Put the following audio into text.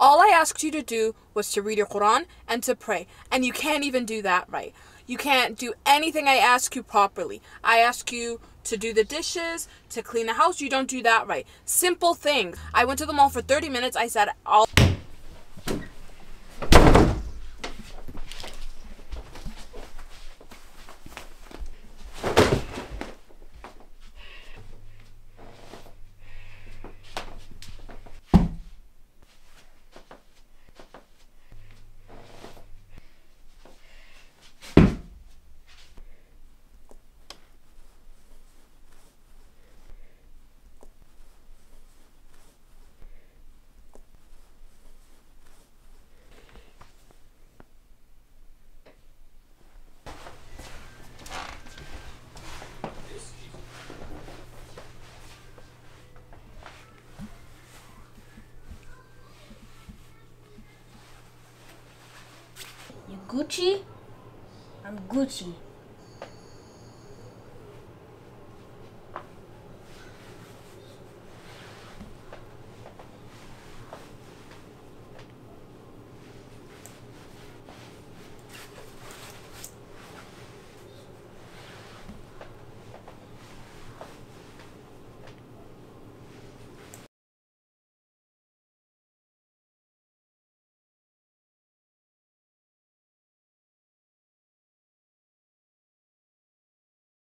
All I asked you to do was to read your Quran and to pray, and you can't even do that right. You can't do anything I ask you properly. I ask you to do the dishes, to clean the house. You don't do that right. Simple things. I went to the mall for 30 minutes. I said, I'll. You Gucci? I'm Gucci.